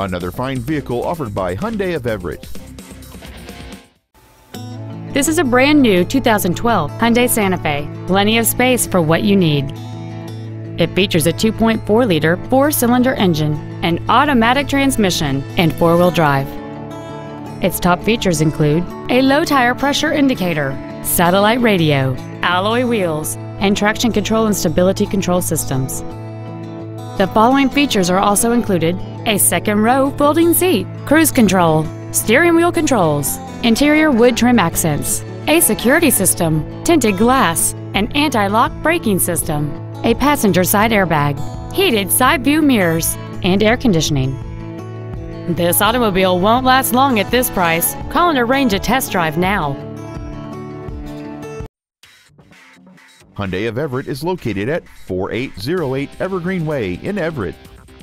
Another fine vehicle offered by Hyundai of Everett. This is a brand new 2012 Hyundai Santa Fe. Plenty of space for what you need. It features a 2.4-liter four-cylinder engine, an automatic transmission, and four-wheel drive. Its top features include a low tire pressure indicator, satellite radio, alloy wheels, and traction control and stability control systems. The following features are also included a second row folding seat, cruise control, steering wheel controls, interior wood trim accents, a security system, tinted glass, an anti lock braking system, a passenger side airbag, heated side view mirrors, and air conditioning. This automobile won't last long at this price. Call and arrange a test drive now. Hyundai of Everett is located at 4808 Evergreen Way in Everett.